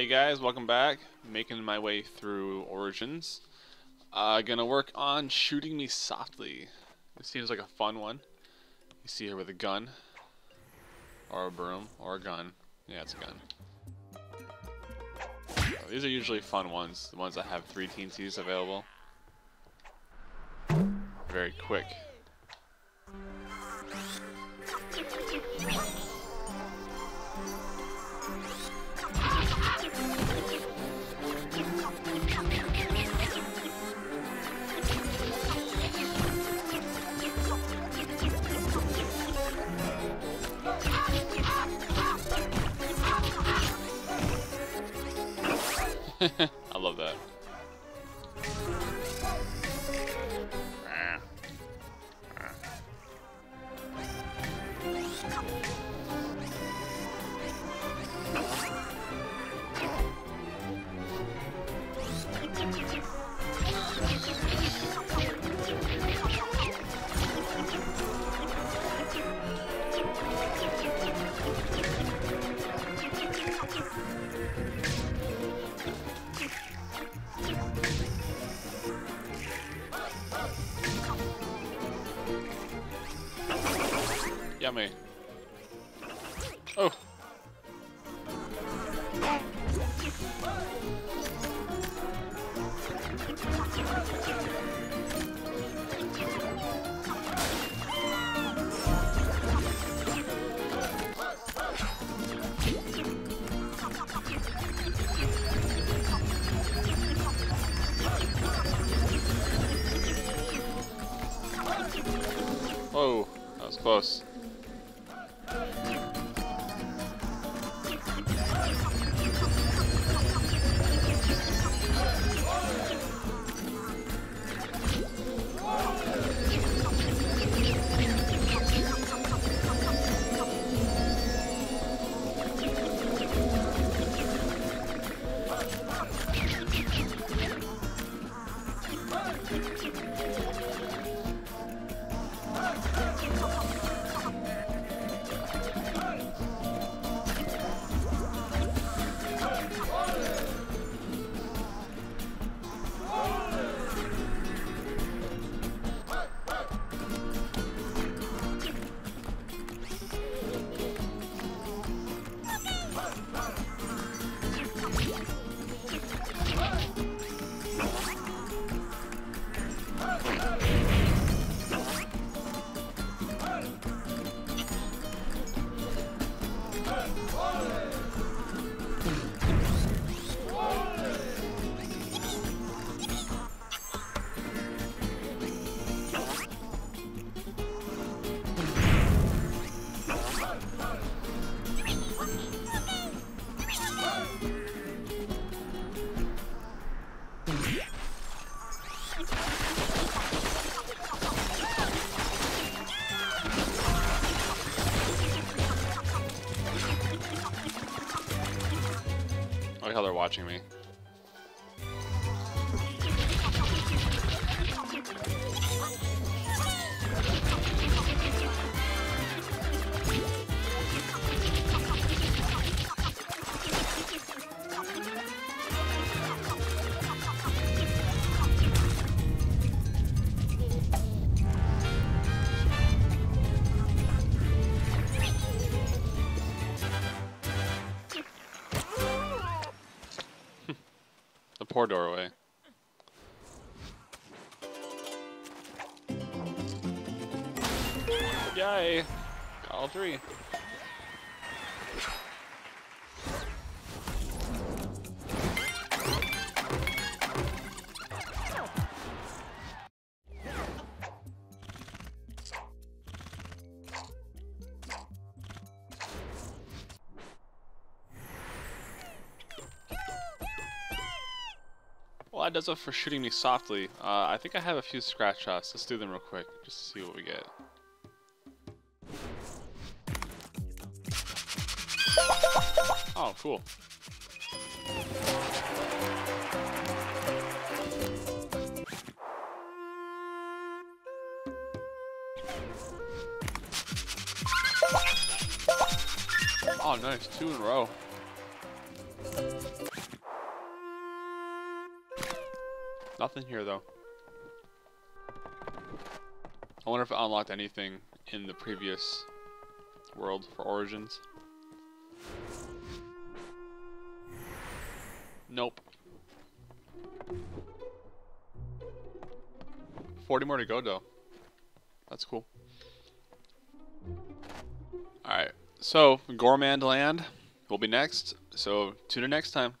Hey guys, welcome back. Making my way through Origins. Uh, gonna work on Shooting Me Softly. This seems like a fun one. You see her with a gun. Or a broom. Or a gun. Yeah, it's a gun. So these are usually fun ones. The ones that have three TNTs available. Very quick. Love that. Yummy. Oh. Whoa, that was close. Like how they're watching me. Poor doorway. Yay! All three. That does it for shooting me softly. Uh, I think I have a few scratch shots. Let's do them real quick, just to see what we get. Oh, cool. Oh, nice. Two in a row. Nothing here though. I wonder if it unlocked anything in the previous world for Origins. Nope. 40 more to go though. That's cool. Alright, so Gourmand Land will be next, so tune in next time.